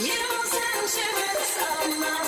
You. Don't send you, it's all my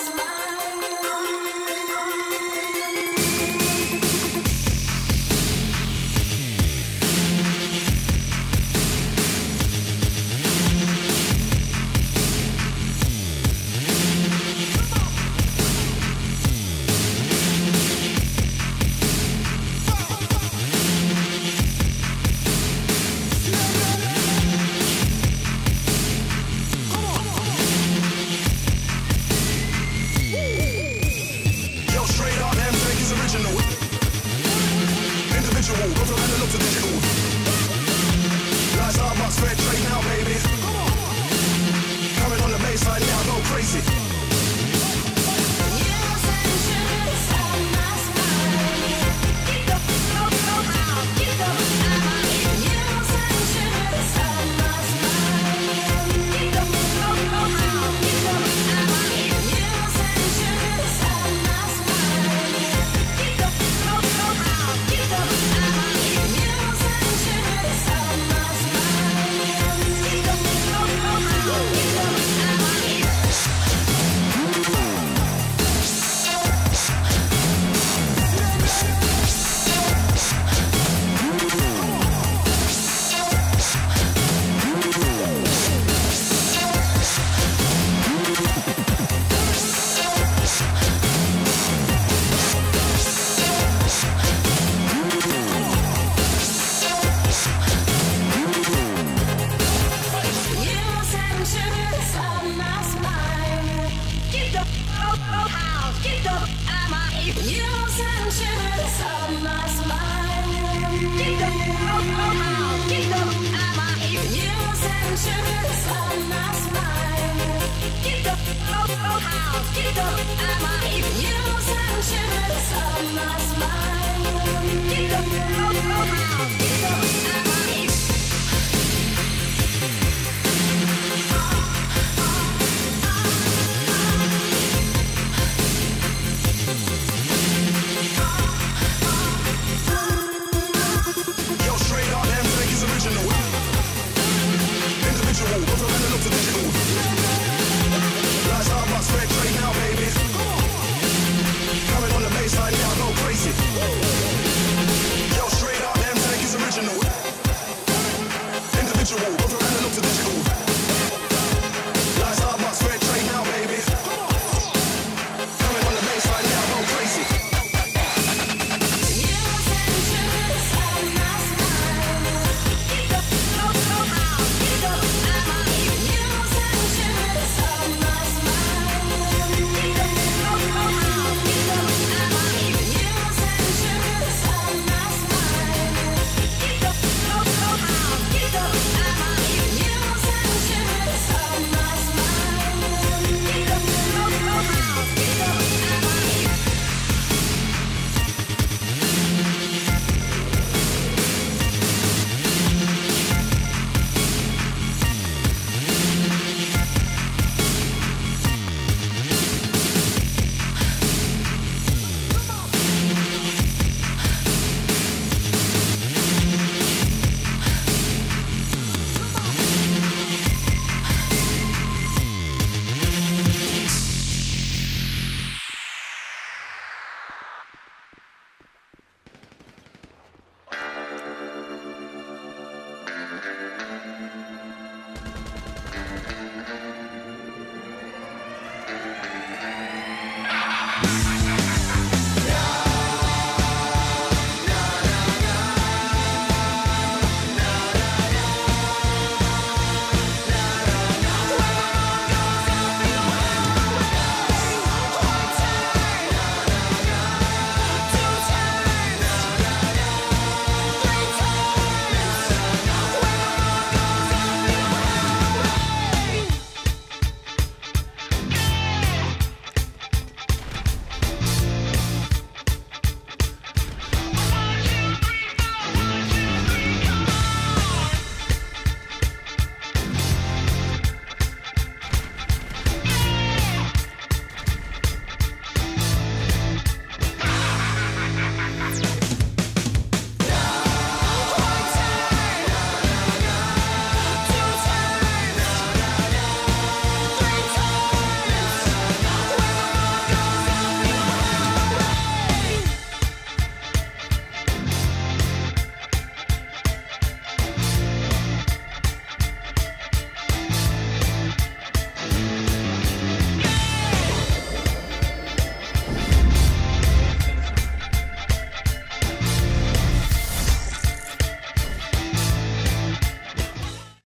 Get up, oh, get up.